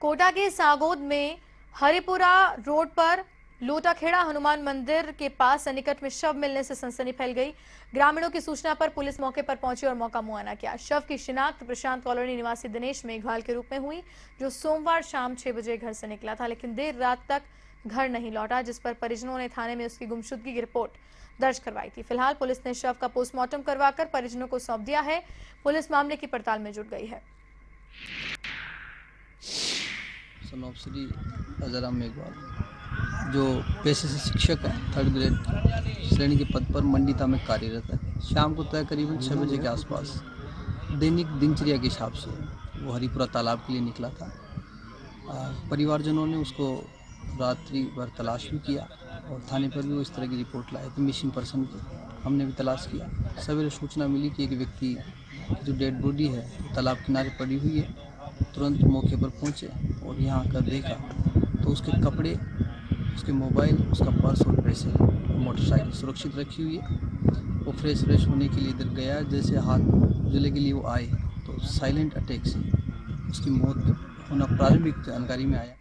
कोटा के सागोद में हरिपुरा रोड पर लोटाखेड़ा हनुमान मंदिर के पास निकट में शव मिलने से सनसनी फैल गई। ग्रामीणों की सूचना पर पुलिस मौके पर पहुँची और मौका मुआयना किया। शव की शिनाख्त प्रशांत कॉलोनी निवासी दिनेश मेघवाल के रूप में हुई, जो सोमवार शाम छह बजे घर से निकला था, लेकिन देर रात तक घर नहीं लौटा, जिस पर परिजनों ने थाने में उसकी गुमशुदगी की रिपोर्ट दर्ज करवाई थी। फ़िलहाल पुलिस ने शव का पोस्टमार्टम करवाकर परिजनों को सौंप दिया है। पुलिस मामले की पड़ताल में जुट गई है। सन ऑफ़ श्री अजरा मेघवाल जो पेशे से शिक्षक है थर्ड ग्रेड श्रेणी के पद पर मंडिता में कार्यरत है। शाम को तय करीबन छः बजे के आसपास दैनिक दिनचर्या के हिसाब से वो हरिपुरा तालाब के लिए निकला था। परिवारजनों ने उसको रात्रि भर तलाश भी किया और थाने पर भी वो इस तरह की रिपोर्ट लाए थे। मिसिंग पर्सन की हमने भी तलाश किया। सवेरे सूचना मिली कि एक व्यक्ति, जो डेड बॉडी है तालाब किनारे पड़ी हुई है, तुरंत मौके पर पहुँचे। और यहाँ आकर देखा तो उसके कपड़े, उसके मोबाइल, उसका पर्स और पैसे मोटरसाइकिल सुरक्षित रखी हुई है। वो फ्रेश फ्रेश होने के लिए इधर गया, जैसे हाथ ज़िले के लिए वो आए। तो साइलेंट अटैक से उसकी मौत होना प्रारंभिक जानकारी में आया।